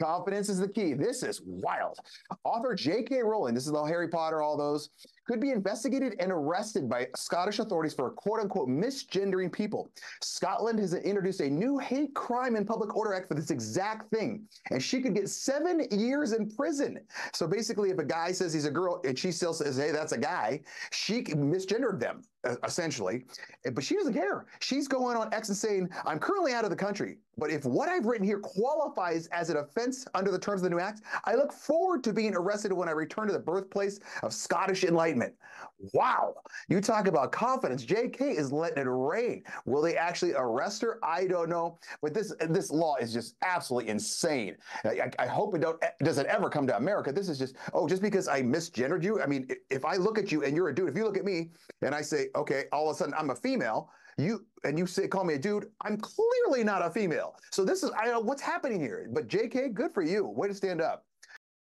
Confidence is the key. This is wild. Author J.K. Rowling, this is the Harry Potter, all those, could be investigated and arrested by Scottish authorities for quote unquote misgendering people. Scotland has introduced a new hate crime and public order act for this exact thing, and she could get seven years in prison. So basically, if a guy says he's a girl and she still says, hey, that's a guy, she misgendered them uh, essentially. But she doesn't care. She's going on X and saying, I'm currently out of the country. But if what I've written here qualifies as an offense under the terms of the new act, I look forward to being arrested when I return to the birthplace of Scottish enlightenment. Wow. You talk about confidence. JK is letting it rain. Will they actually arrest her? I don't know. But this this law is just absolutely insane. I, I hope it don't doesn't ever come to America. This is just, oh, just because I misgendered you. I mean, if I look at you and you're a dude, if you look at me and I say, okay, all of a sudden I'm a female, you and you say call me a dude i'm clearly not a female so this is i know what's happening here but jk good for you way to stand up